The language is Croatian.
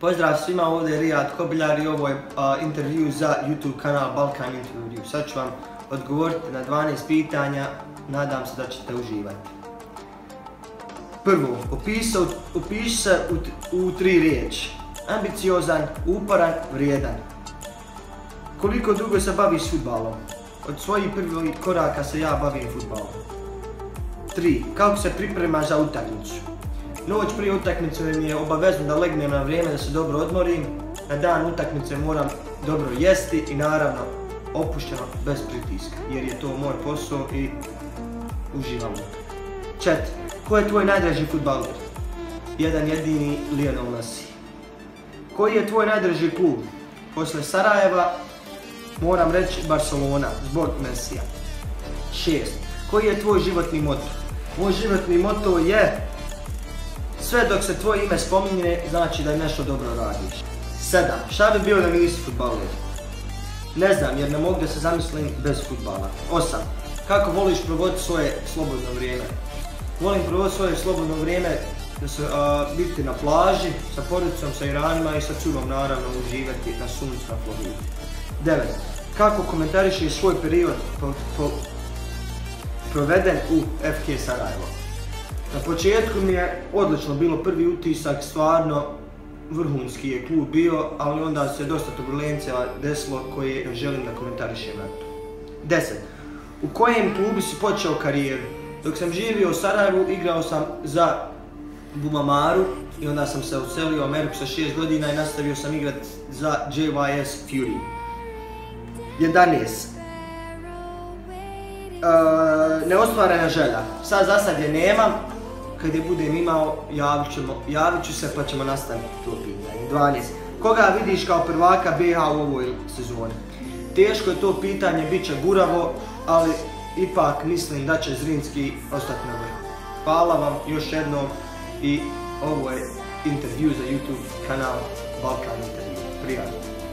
Pozdrav svima, ovdje je Rijad Kobiljar i ovo je intervju za YouTube kanal Balkan Interview. Sad ću vam odgovoriti na 12 pitanja, nadam se da ćete uživati. Prvo, opiši se u, tri riječi. Ambiciozan, uporan, vrijedan. Koliko dugo se baviš futbalom? Od svojih prvih koraka se ja bavim futbalom. 3. Kako se pripremaš za utakmicu? Noć prije utakmice mi je obavezno da legnem na vrijeme da se dobro odmorim. Na dan utakmice moram dobro jesti i naravno opušteno bez pritiska jer je to moj posao i uživam u Ko je tvoj najdraži futbaler? Jedan jedini Lionel Messi. Koji je tvoj najdraži klub? Posle Sarajeva moram reći Barcelona, zbog Messija. Šest. Koji je tvoj životni moto? Moj životni moto je sve dok se tvoje ime spominje, znači da je nešto dobro radiš. Sedam. Šta bi bio da nisi futbaler? Ne znam, jer ne mogu da se zamislim bez futbala. Osam. Kako voliš provoditi svoje slobodno vrijeme? Volim provoditi svoje slobodno vrijeme da se biti na plaži, sa porodicom, sa Iranima i sa curom naravno uživati na suncu na Floridi. Devet. Kako komentarišeš svoj period proveden u FK Sarajevo? Na početku mi je odlično bilo prvi utisak, stvarno vrhunski je klub bio, ali onda se dosta turbulencija desilo koje želim da komentarišem na to. 10. U kojem klubu si počeo karijeru? Dok sam živio u Sarajevu, igrao sam za Bumamaru i onda sam se uselio u Ameriku sa 6 godina i nastavio sam igrat za JYS Fury. 11. Uh, neostvarena želja. Sad za sad je nemam, kad je budem imao, javit, ću se pa ćemo nastaviti to pitanje. 12. Koga vidiš kao prvaka BH u ovoj sezoni? Teško je to pitanje, bit će guravo, ali ipak mislim da će Zrinski ostati na vrhu. Hvala vam još jednom i ovo je intervju za YouTube kanal Balkan Intervju. Prijatno.